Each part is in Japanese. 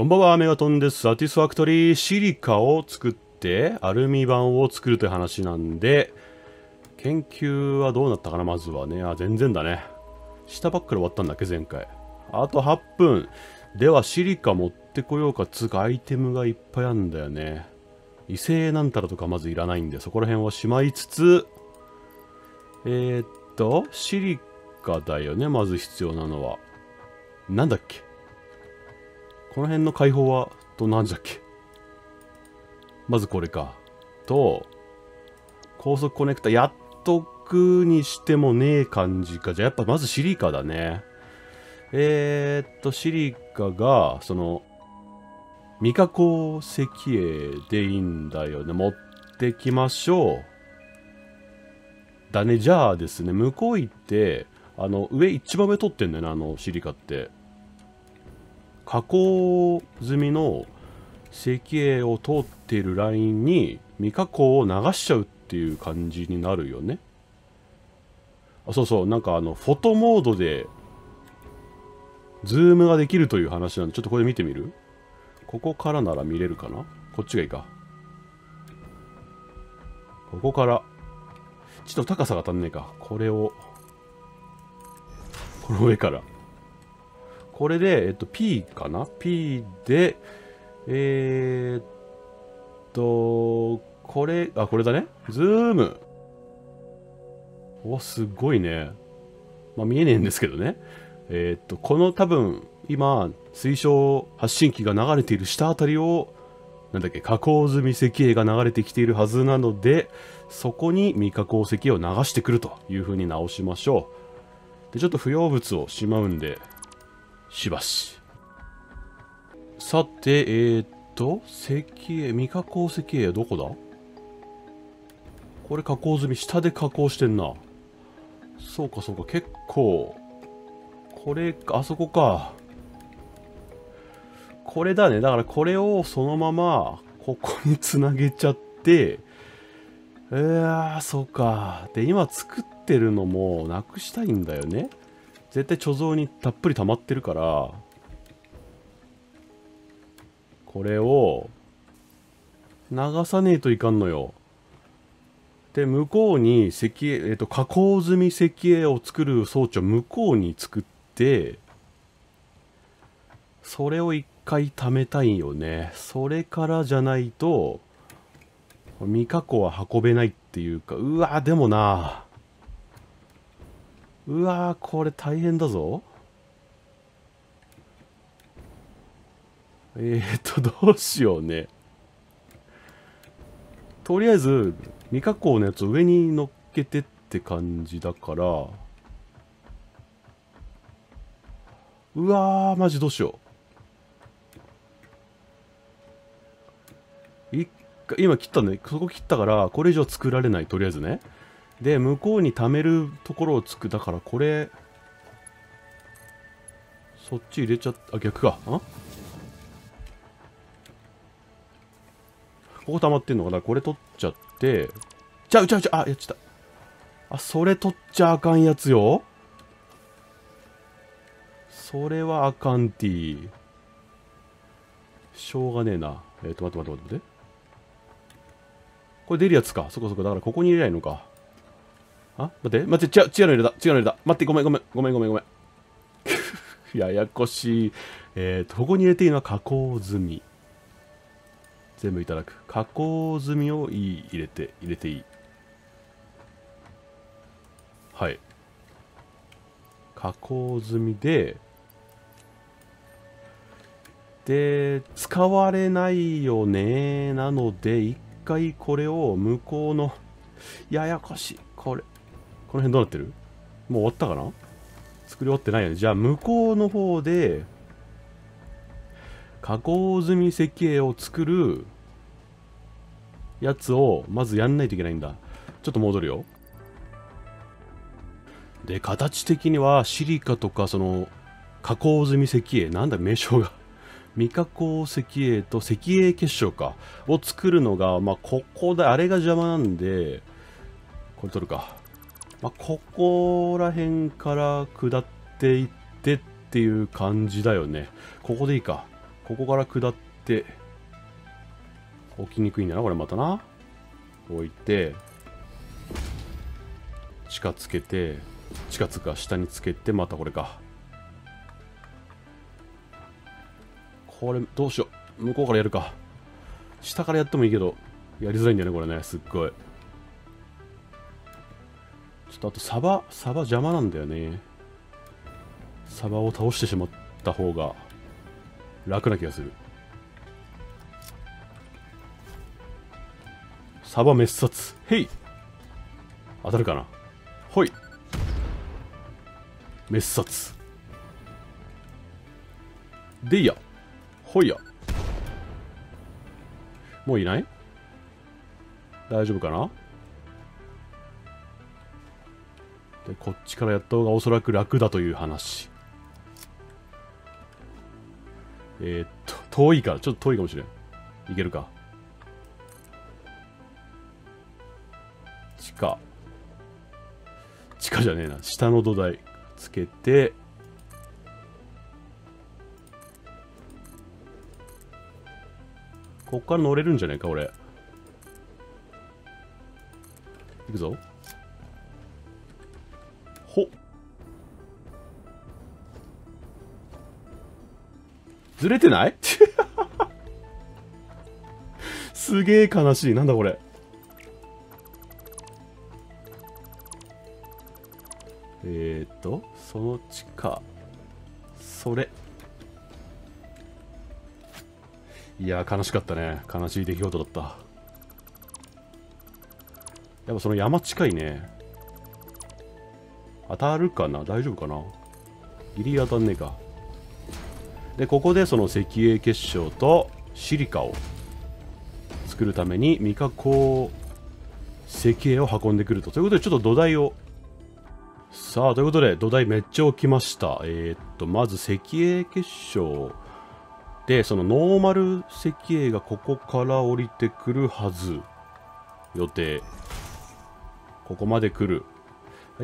こんばんは、メガトンです。サティスファクトリーシリカを作ってアルミ板を作るという話なんで、研究はどうなったかな、まずはね。あ、全然だね。下ばっかり終わったんだっけ、前回。あと8分。では、シリカ持ってこようか、つうかアイテムがいっぱいあるんだよね。異性なんたらとかまずいらないんで、そこら辺はしまいつつ、えー、っと、シリカだよね、まず必要なのは。なんだっけ？この辺の解放はどんな感じだっけ？まずこれか。と、高速コネクタ、やっとくにしてもねえ感じか。じゃあやっぱまずシリカだね。えー、っと、シリカが、その、未加工石英でいいんだよね。持ってきましょう。だね。じゃあですね、向こう行って、あの、上、一番上取ってんだよね、あの、シリカって。加工済みの石英を通っているラインに未加工を流しちゃうっていう感じになるよね。あそうそう、なんかあの、フォトモードで、ズームができるという話なんで、ちょっとこれ見てみる？ここからなら見れるかな？こっちがいいか。ここから。ちょっと高さが足んねえか。これを、この上から。これで、えっと、P かな ?P で、えー、っと、これ、あ、これだね。ズーム。お、すごいね。まあ、見えねえんですけどね。えー、っと、この多分、今、水晶発信機が流れている下あたりを、なんだっけ、加工済み石英が流れてきているはずなので、そこに未加工石を流してくるという風に直しましょう。で、ちょっと不要物をしまうんで、しばし。さて、えー、っと、石英、未加工石英はどこだ？これ加工済み、下で加工してんな。そうかそうか、結構、これ、あそこか。これだね。だからこれをそのまま、ここにつなげちゃって、えー、そうか。で、今作ってるのもなくしたいんだよね。絶対貯蔵にたっぷり溜まってるからこれを流さねえといかんのよ。で向こうに石英、えーと、加工済み石英を作る装置を向こうに作ってそれを一回貯めたいよね。それからじゃないと未加工は運べないっていうかうわでもな。うわこれ大変だぞ。えー、っ とどうしようね。とりあえず未加工のやつを上に乗っけてって感じだから。うわーマジどうしよう。今切ったね。そこ切ったからこれ以上作られないとりあえずね。で、向こうに貯めるところをつく。だからこれ、そっち入れちゃった。あ、逆か。あ？ここ溜まってんのかな？これ取っちゃって。ちゃうちゃうちゃう。あ、やっちゃった。あ、それ取っちゃあかんやつよ。それはあかんてぃ。しょうがねえな。えっ、ー、と、待って待って待って。これ出るやつか。そこそこ。だからここに入れないのか。あ待って、待って、違う、違うの入れた。違うの入れた。待って、ごめん、ごめん、ごめん、ごめん、ごめん。ややこしい。えっ、ー、と、ここに入れていいのは加工済み。全部いただく。加工済みをいい入れて、入れていい。はい。加工済みで、で、使われないよね。なので、一回これを向こうの、ややこしい。これ、この辺どうなってる？もう終わったかな？作り終わってないよね。じゃあ、向こうの方で、加工済み石英を作るやつをまずやんないといけないんだ。ちょっと戻るよ。で、形的にはシリカとかその加工済み石英、なんだ名称が 未加工石英と石英結晶かを作るのが、まあ、ここで、あれが邪魔なんで、これ取るか。まあ、ここら辺から下っていってっていう感じだよね。ここでいいか。ここから下って置きにくいんだなこれまたな。置いて地下つけて地下つか下につけてまたこれか。これどうしよう。向こうからやるか。下からやってもいいけどやりづらいんだよねこれね。すっごい。ちょっとあとサバサバ邪魔なんだよね。サバを倒してしまった方が楽な気がする。サバ滅殺。へい当たるかな？ほい。滅殺。でいや。ほいや。もういない？大丈夫かな？でこっちからやった方がおそらく楽だという話。えー、っと遠いか。らちょっと遠いかもしれん。いけるか。地下。地下じゃねえな。下の土台つけて。こっから乗れるんじゃないか俺。いくぞ。ずれてない？すげえ悲しい。なんだこれ？えー、っとその地下。それ。いや悲しかったね。悲しい出来事だった。やっぱその山近いね。当たるかな？大丈夫かな？ギリ当たんねえか。でここでその石英結晶とシリカを作るためにミカコ石英を運んでくると。ということでちょっと土台をさあということで土台めっちゃ置きました。えー、っとまず石英結晶でそのノーマル石英がここから降りてくるはず予定。ここまで来る。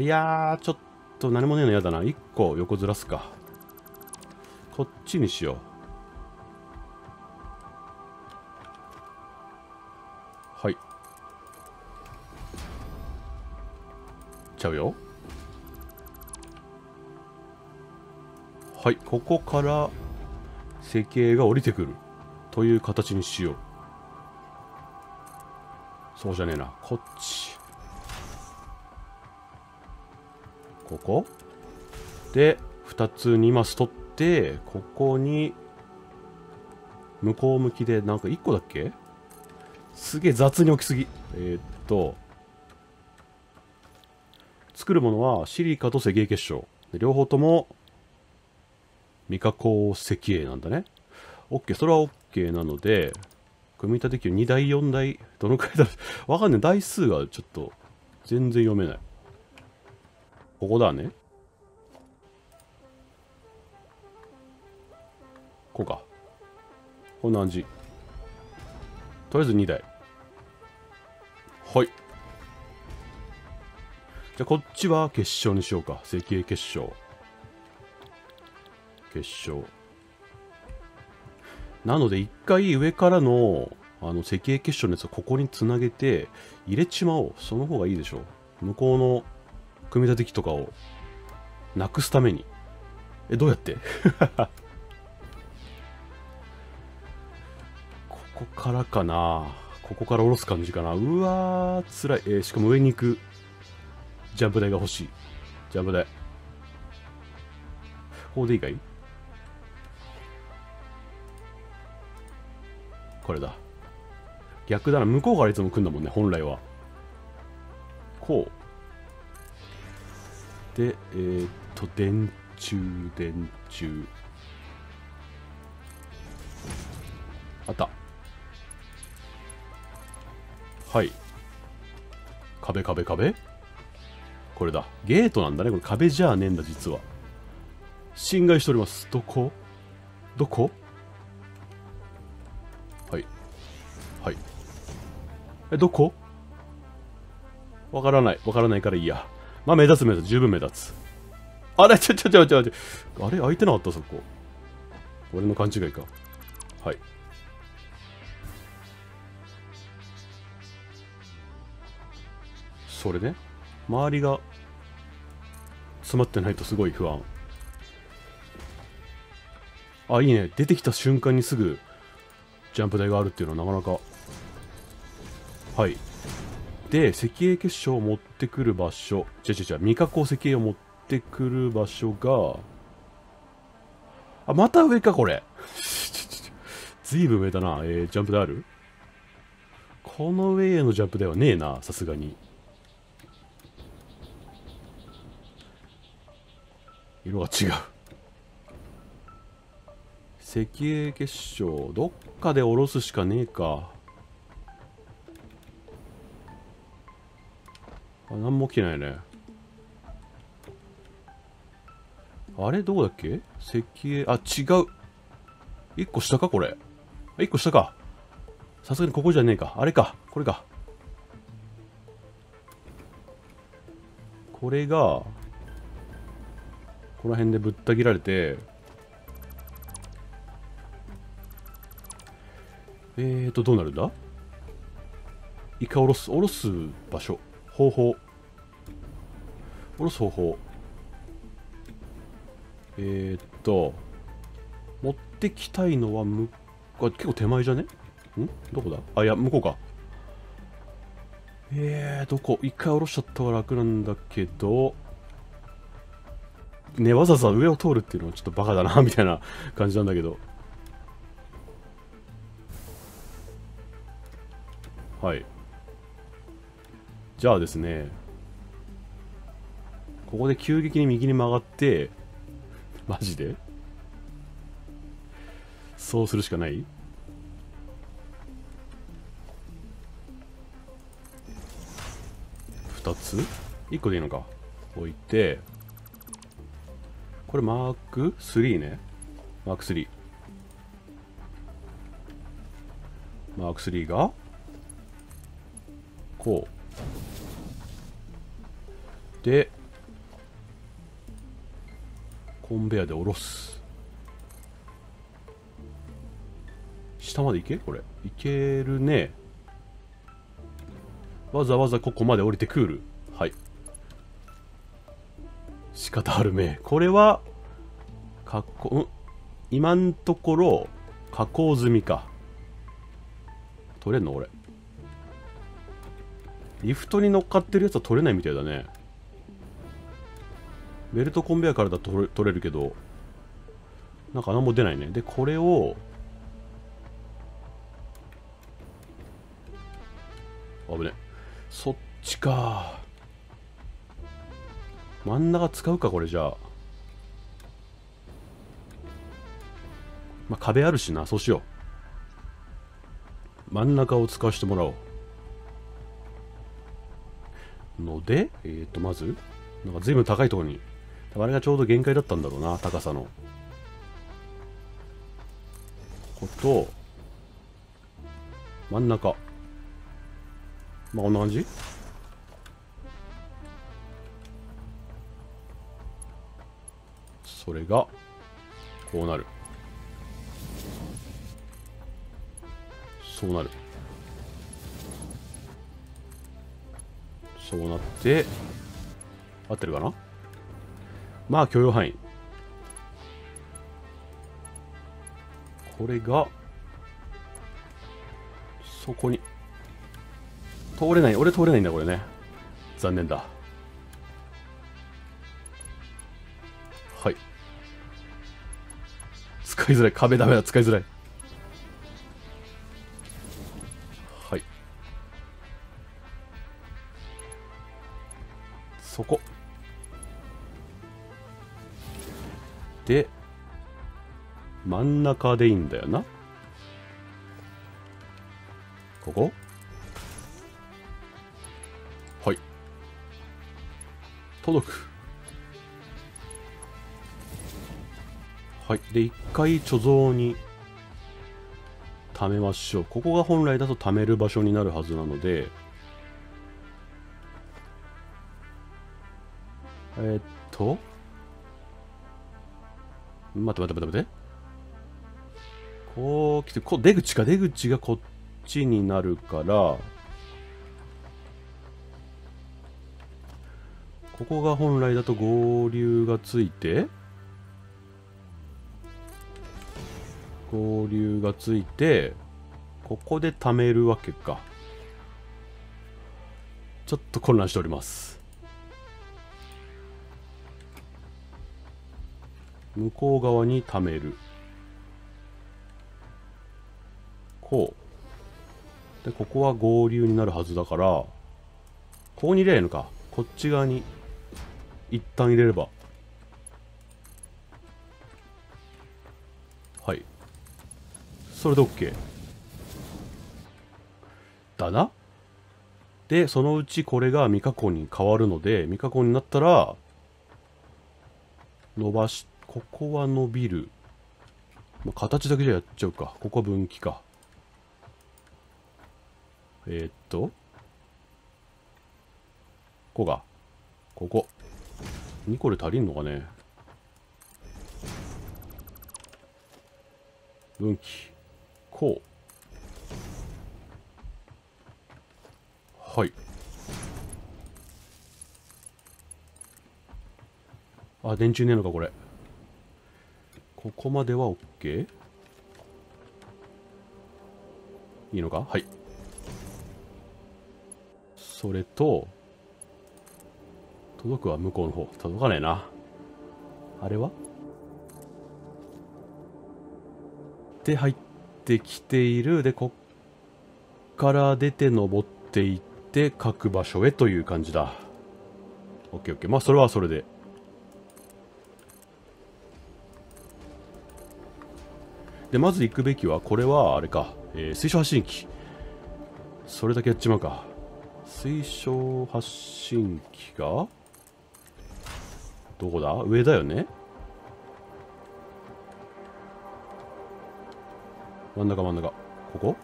いやーちょっと何もねえのやだな。1個横ずらすか。こっちにしよう。はい。ちゃうよ。はいここから石英が降りてくる。という形にしよう。そうじゃねえな。こっち。ここ。で2つ2マス取って。でここに向こう向きでなんか1個だっけ？すげえ雑に置きすぎ。えー、っと作るものはシリカと石英結晶。両方とも未加工石英なんだね。OK それは OK なので組み立て機を2台4台どのくらいだろう？わかんない。台数がちょっと全然読めない。ここだね。こうか。こんな感じとりあえず2台。はい。じゃあこっちは結晶にしようか。石英結晶結晶なので一回上からのあの石英結晶のやつをここにつなげて入れちまおう。その方がいいでしょう。向こうの組み立て機とかをなくすために。えどうやって？ここからかな。ここから下ろす感じかな。うわーつらい、えー、しかも上に行く。ジャンプ台が欲しい。ジャンプ台。ここでいいかい？これだ。逆だな。向こうからいつも来るんだもんね本来は。こう。でえー、っと電柱電柱。あった。はい。壁壁壁？これだ。ゲートなんだね。これ壁じゃねえんだ実は。侵害しております。どこ？どこ？はい。はい。えどこ？わからない。わからないからいいや。まあ目立つ目立つ。十分目立つ。あれちょちょちょちょちょあれ？開いてなかった？そこ。俺の勘違いか。はい。それね周りが詰まってないとすごい不安。あいいね。出てきた瞬間にすぐジャンプ台があるっていうのはなかなか。はい。で石英結晶を持ってくる場所。違う違う違う。未加工石英を持ってくる場所があまた上かこれ。ずいぶん上だな。えー、ジャンプ台ある？この上へのジャンプ台はねえなさすがに。色が違う。石英結晶どっかで下ろすしかねえか。あ何も起きないね。あれどこだっけ？石英あ違う。一個下か？これ。一個下か。さすがにここじゃねえか。あれか。これか。これがこの辺でぶった切られてえーとどうなるんだ？イカおろすおろす場所方法。おろす方法。えー、っと持ってきたいのはむ結構手前じゃね？ん？どこだ？あいや向こうか。えー、どこ一回下ろしちゃった方が楽なんだけどね、わざわざ上を通るっていうのはちょっとバカだなみたいな感じなんだけど。はい。じゃあですね、ここで急激に右に曲がって、マジで？そうするしかない？2つ ?1 個でいいのか置いて、これマーク？3ね。マーク3。マーク3が、こう。で、コンベヤで下ろす。下まで行け？これ。いけるね。わざわざここまで降りてくる。仕方あるめ。これは、加工、ん今んところ、加工済みか。取れんの？俺。リフトに乗っかってるやつは取れないみたいだね。ベルトコンベヤからだと取れ取れるけど、なんか何も出ないね。で、これを、危ね。そっちか。真ん中使うかこれじゃあ。まあ壁あるしなそうしよう。真ん中を使わせてもらおう。のでえっ、ー、とまずなんか随分高いところに。あれがちょうど限界だったんだろうな高さの。こと真ん中。まあこんな感じ？それがこうなる。そうなる。そうなって合ってるかな？まあ許容範囲。これがそこに。通れない。俺通れないんだこれね。残念だ。使いづらい。壁ダメだ。使いづらい。はい。そこ。で、真ん中でいいんだよな。ここはい。届く。はい。で、一回貯蔵に貯めましょう。ここが本来だと貯める場所になるはずなので、えー、っと、待って待って待って待って。こう来てこ出口か出口がこっちになるからここが本来だと合流がついて合流がついてここで貯めるわけか。ちょっと混乱しております。向こう側に貯める。こう。でここは合流になるはずだからここに入れないのか。こっち側に一旦入れれば。それで OK だな？でそのうちこれが未加工に変わるので未加工になったら伸ばしここは伸びる、まあ、形だけじゃやっちゃうか。ここは分岐か。えー、っとここが。ここ。2個で足りんのかね？分岐。こう。はい。あ電柱ねえのかこれ。ここまでは OK いいのか？はい。それと届くは向こうの方。届かねえな。あれは？で入ってきている。でこっから出て登っていって各場所へという感じだ。OKOK まあそれはそれで。でまず行くべきはこれはあれか、えー、水晶発信機。それだけやっちまうか。水晶発信機がどこだ？上だよね。真ん中真ん中。ここ？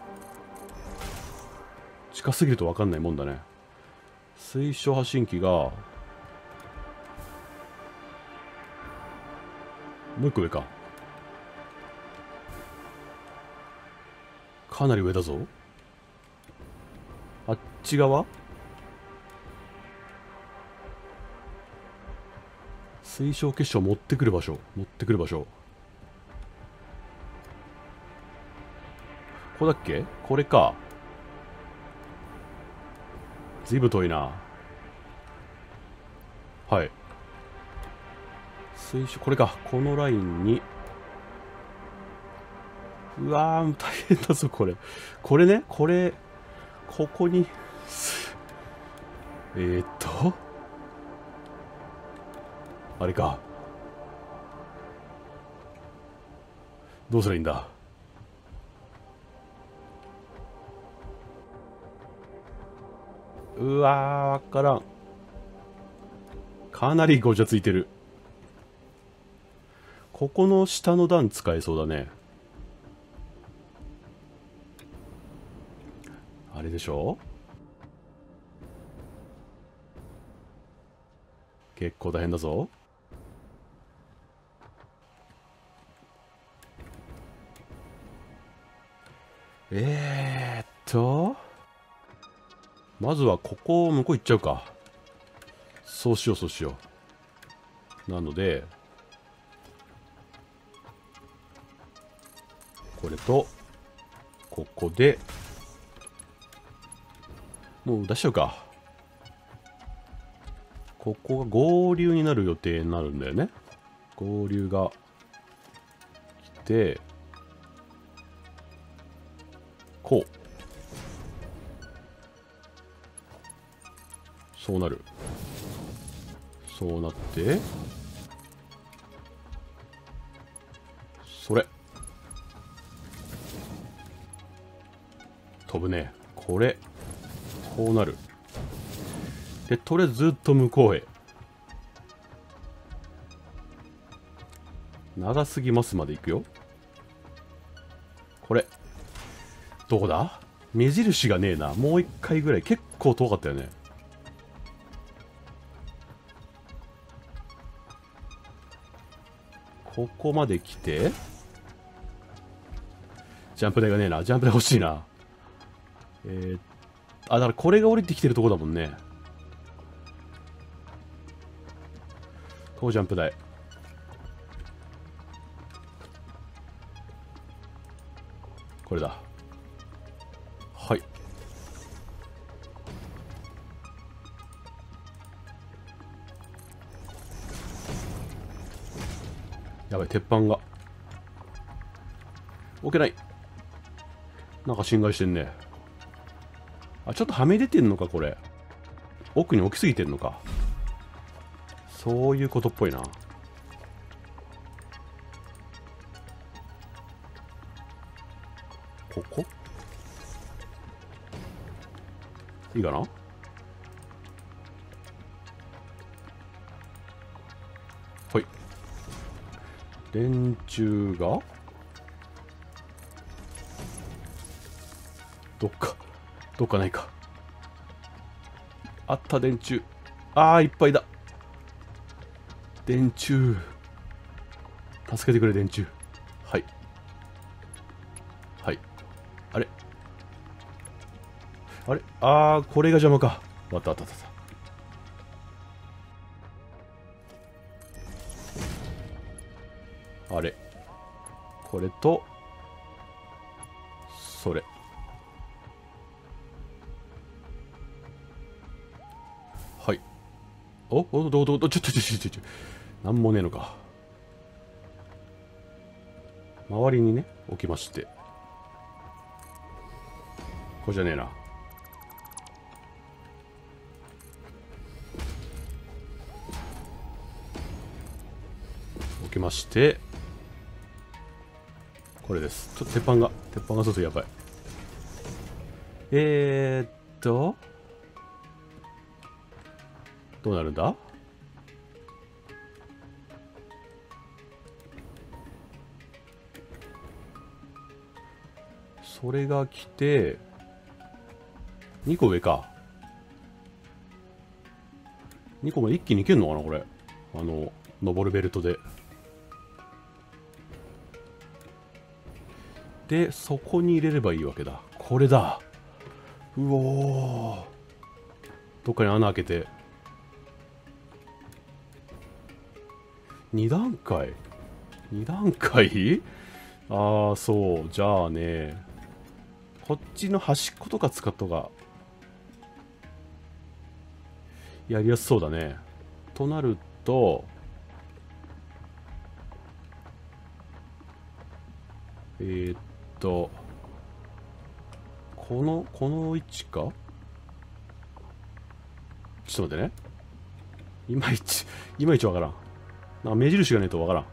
近すぎると分かんないもんだね。水晶発信機がもう一個上か。かなり上だぞ。あっち側？水晶結晶持ってくる場所持ってくる場所。こだっけ？これか。ずいぶん遠いな。はい。水晶これか。このラインに。うわー大変だぞこれ。これね？これここに。え、っと？あれか。どうすりゃいいんだ？うわー、わからん。かなりごちゃついてる。ここの下の段使えそうだね。あれでしょ？結構大変だぞ。えー、っと。まずはここを向こう行っちゃうか。そうしようそうしよう。なのでこれとここでもう出しちゃうか。ここが合流になる予定になるんだよね。合流が来てこう。そうなる。そうなって。それ。飛ぶね。これ。こうなる。でとりあえずずっと向こうへ。長すぎますまで行くよ。これ。どこだ？目印がねえな。もう一回ぐらい。結構遠かったよね。ここまで来てジャンプ台がねえな。ジャンプ台欲しいな。えー、あ、だからこれが降りてきてるとこだもんね。こうジャンプ台。これだ。やばい、鉄板が。置けない。なんか侵害してんね。あ、ちょっとはみ出てんのか、これ。奥に置きすぎてんのか。そういうことっぽいな。ここ？いいかな？電柱が？どっか。どっかないか。あった電柱。あーいっぱいだ。電柱。助けてくれ電柱。はい。はい。あれ。あれ？あーこれが邪魔か。わったわったわった。あれ。これとそれ。はい。おおどうどうどうちょちょちょちょちょなんもねえのか。周りにね置きまして。これじゃねえな。置きまして。これですちょっと鉄板が鉄板が外やばいえー、っと？どうなるんだ？それが来て、2個上か。2個も一気にいけんのかなこれ。あの、登るベルトで。で、そこに入れればいいわけだ。これだ。うお。どっかに穴開けて。2段階 ?2 段階？ああ、そう。じゃあね。こっちの端っことか使った方がやりやすそうだねとなるとえー、っとこのこの位置か？ちょっと待ってねいまいちいまいちわからんなんか目印がねえとわからん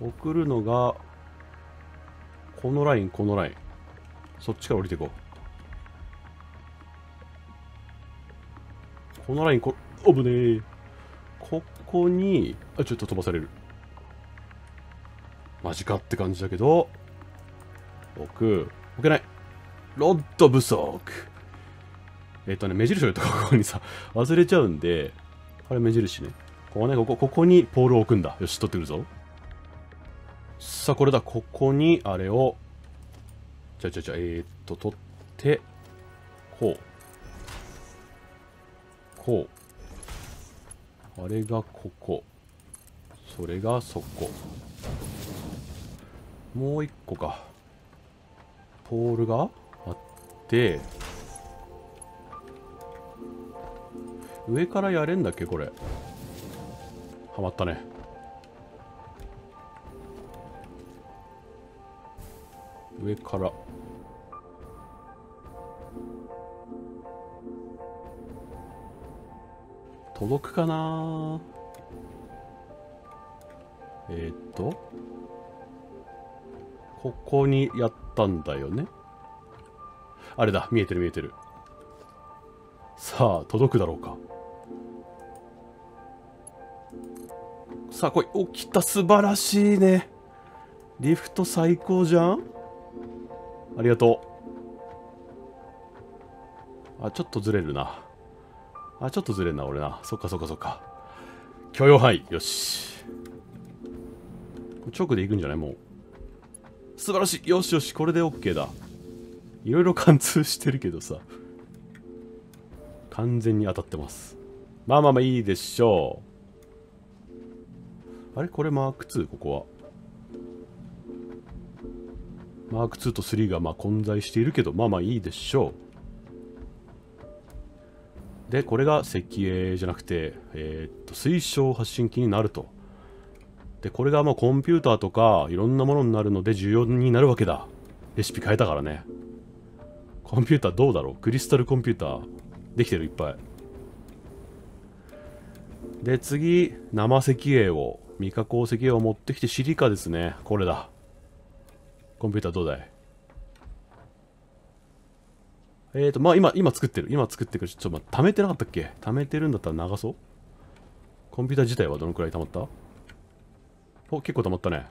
送るのが、このライン、このライン。そっちから降りていこう。このライン、こ、おぶねー。ここに、あ、ちょっと飛ばされる。マジかって感じだけど、置く。置けない。ロッド不足。えっ、とね、目印を言うと ここにさ、忘れちゃうんで、あれ目印ね。ここね、ここ、ここにポールを置くんだ。よし、取ってくるぞ。さあ、これだ。ここに、あれを、じゃじゃじゃ、えー、っと、取って、こう。こう。あれがここ。それがそこ。もう一個か。ポールがあって、上からやれんだっけこれ。はまったね。上から届くかな？えー、っとここにやったんだよね。あれだ見えてる見えてる。さあ届くだろうか。さあ来いお来た。素晴らしいね。リフト最高じゃん？ありがとう。あ、ちょっとずれるな。あ、ちょっとずれるな、俺な。そっかそっかそっか。許容範囲。よし。直でいくんじゃない？もう。素晴らしいよしよし、これで OK だ。いろいろ貫通してるけどさ。完全に当たってます。まあまあまあいいでしょう。あれ？これマーク2ここは。マーク2と3がまあ混在しているけど、まあまあいいでしょう。で、これが石英じゃなくて、えー、っと、水晶発信機になると。で、これがまあコンピューターとかいろんなものになるので重要になるわけだ。レシピ変えたからね。コンピューターどうだろう？クリスタルコンピューター。できてるいっぱい。で、次、生石英を、未加工石英を持ってきてシリカですね。これだ。コンピューターどうだい？えーと、まあ今、今作ってる。今作ってる。ちょっと待って、貯めてなかったっけ？貯めてるんだったら流そう？コンピューター自体はどのくらい溜まった？お、結構溜まったね。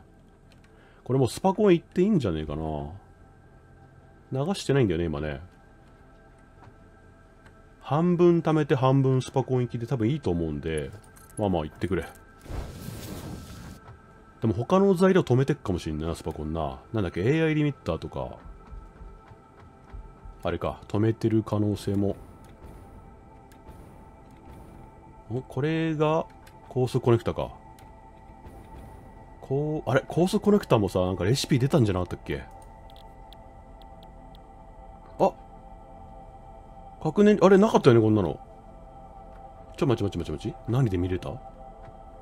これもうスパコン行っていいんじゃねえかな。流してないんだよね、今ね。半分貯めて半分スパコン行きで多分いいと思うんで、まあまあ行ってくれ。でも他の材料止めてっかもしんないな、スパコンな。なんだっけ、AI リミッターとか、あれか、止めてる可能性も。これが高速コネクタか。こう、あれ高速コネクタもさ、なんかレシピ出たんじゃなかったっけ？あ確認、あれなかったよね、こんなの。ちょ、待ち待ち待ち待ち。何で見れた？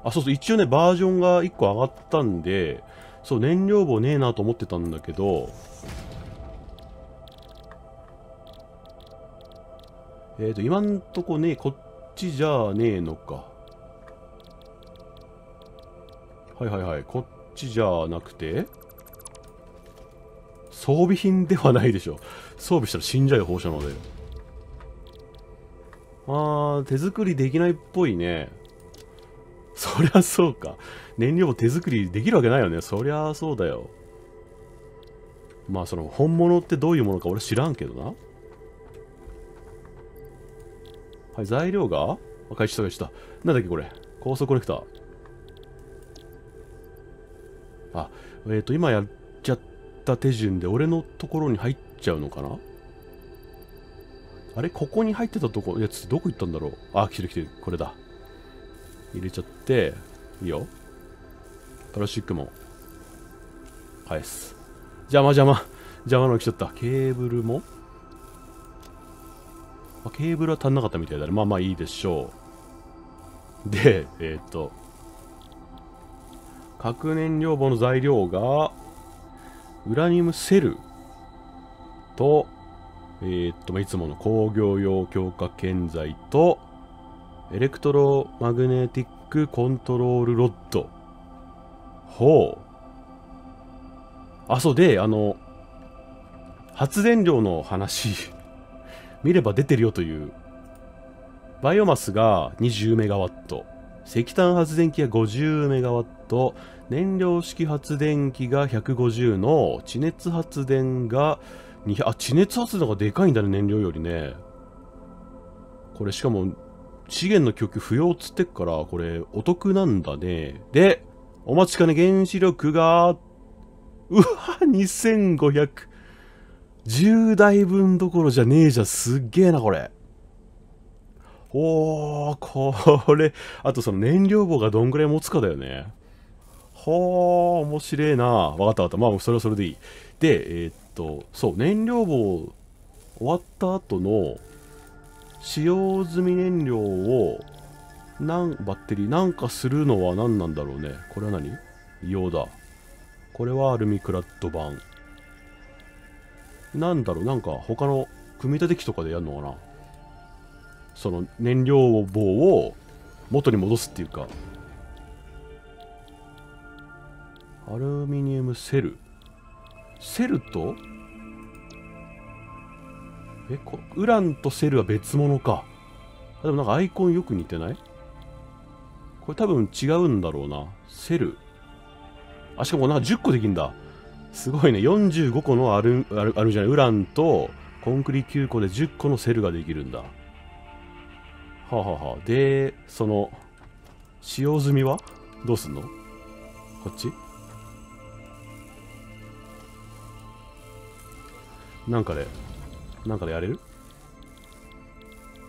あ、そうそう、一応ね、バージョンが1個上がったんで、そう、燃料棒ねえなと思ってたんだけど、えっ、ー、と、今んとこね、こっちじゃねえのか。はいはいはい。こっちじゃなくて装備品ではないでしょ。装備したら死んじゃうよ、放射能で。あー、手作りできないっぽいね。そりゃそうか。燃料も手作りできるわけないよね。そりゃそうだよ。まあその本物ってどういうものか俺知らんけどな。はい、材料が？あ、返した返した。なんだっけこれ？高速コネクター。あ、えっ、ー、と、今やっちゃった手順で俺のところに入っちゃうのかな？あれ？ここに入ってたとこ、やつどこ行ったんだろう？あ、来てる来てる。これだ。入れちゃって、いいよ。プラスチックも返す。邪魔邪魔。邪魔の来ちゃった。ケーブルも？あ、ケーブルは足んなかったみたいだね。まあまあいいでしょう。で、えっ、と、核燃料棒の材料が、ウラニウムセルと、えー、っと、いつもの工業用強化建材と、Electromagnetic Control Rod。ほう。あ、そうで、あの、発電量の話見れば出てるよという。バイオマスが20メガワット。石炭発電機が50メガワット。燃料式発電機が150の地熱発電が200あ地熱発電がでかいんだね燃料よりねこれしかも資源の供給不要っつってっからこれお得なんだねでお待ちかね原子力がうわ2500 10台分どころじゃねえじゃんすっげえなこれおーこれあとその燃料棒がどんぐらい持つかだよねほー、面白いな。わかったわかった。まあ、それはそれでいい。で、えー、っと、そう、燃料棒終わった後の使用済み燃料をなんバッテリーなんかするのは何なんだろうね。これは何？硫黄だ。これはアルミクラッド板。なんだろうなんか他の組み立て機とかでやるのかな？その燃料棒を元に戻すっていうかアルミニウムセル。セルと？え、こウランとセルは別物か。でもなんかアイコンよく似てない？これ多分違うんだろうな。セル。あ、しかもなんか10個できんだ。すごいね、45個のアルアルアルじゃない、ウランとコンクリ9個で10個のセルができるんだ。はあ、ははあ、で、その、使用済みは？どうすんの？こっち？なんかで、なんかでやれる？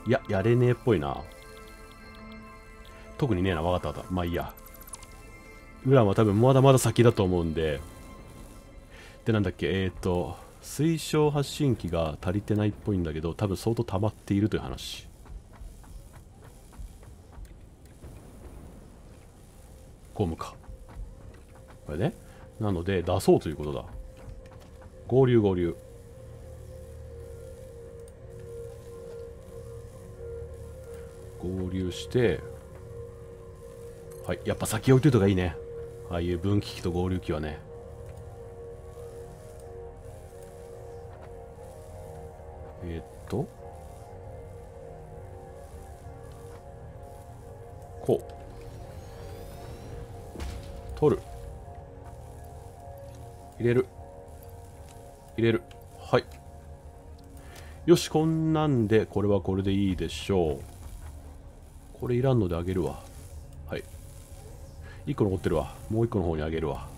いや、やれねえっぽいな。特にねえな、わかったわかった。まあいいや。ウランは多分まだまだ先だと思うんで、でなんだっけ？えっ、ー、と水晶発信機が足りてないっぽいんだけど多分相当溜まっているという話。ゴムか。これね。なので出そうということだ。合流合流。合流してはいやっぱ先置いといた方がいいね。ああいう分岐器と合流機はね。と？こ。う取る。入れる。入れる。はい。よしこんなんでこれはこれでいいでしょう。これいらんのであげるわ。はい。1個残ってるわ。もう1個の方にあげるわ。